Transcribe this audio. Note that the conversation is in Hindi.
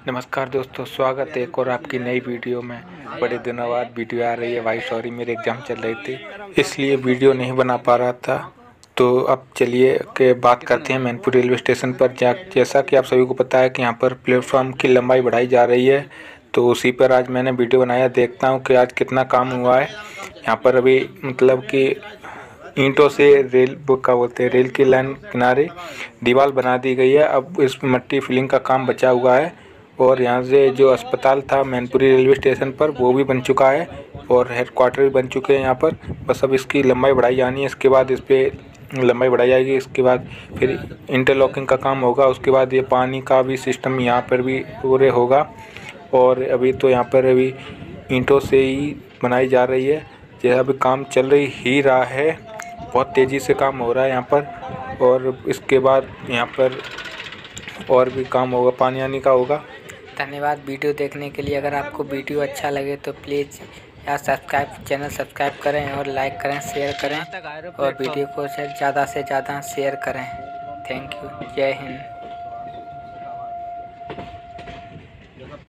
नमस्कार दोस्तों, स्वागत है एक और आपकी नई वीडियो में। बड़े दिनों बाद वीडियो आ रही है। भाई सॉरी मेरे एग्ज़ाम चल रही थी, इसलिए वीडियो नहीं बना पा रहा था। तो अब चलिए के बात करते हैं मैनपुर रेलवे स्टेशन पर। जा, जैसा कि आप सभी को पता है कि यहाँ पर प्लेटफॉर्म की लंबाई बढ़ाई जा रही है। तो उसी पर आज मैंने वीडियो बनाया। देखता हूँ कि आज कितना काम हुआ है। यहाँ पर अभी मतलब कि ईंटों से रेल का बोलते हैं, रेल की लाइन किनारे दीवार बना दी गई है। अब इस मट्टी फिलिंग का काम बचा हुआ है। और यहाँ से जो अस्पताल था, मैनपुरी रेलवे स्टेशन पर, वो भी बन चुका है और हेड क्वार्टर भी बन चुके हैं यहाँ पर। बस अब इसकी लंबाई बढ़ाई जानी है, इसके बाद इस पर लंबाई बढ़ाई जाएगी, इसके बाद फिर इंटरलॉकिंग का काम होगा, उसके बाद ये पानी का भी सिस्टम यहाँ पर भी पूरे होगा और अभी तो यहाँ पर अभी ईंटों से ही बनाई जा रही है। यह अभी काम चल रही, ही रहा है, बहुत तेज़ी से काम हो रहा है यहाँ पर और इसके बाद यहाँ पर और भी काम होगा, पानी आने का होगा। धन्यवाद वीडियो देखने के लिए। अगर आपको वीडियो अच्छा लगे तो प्लीज़ या सब्सक्राइब, चैनल सब्सक्राइब करें और लाइक करें, शेयर करें और वीडियो को ज़्यादा से ज़्यादा शेयर करें। Thank you. जय हिंद।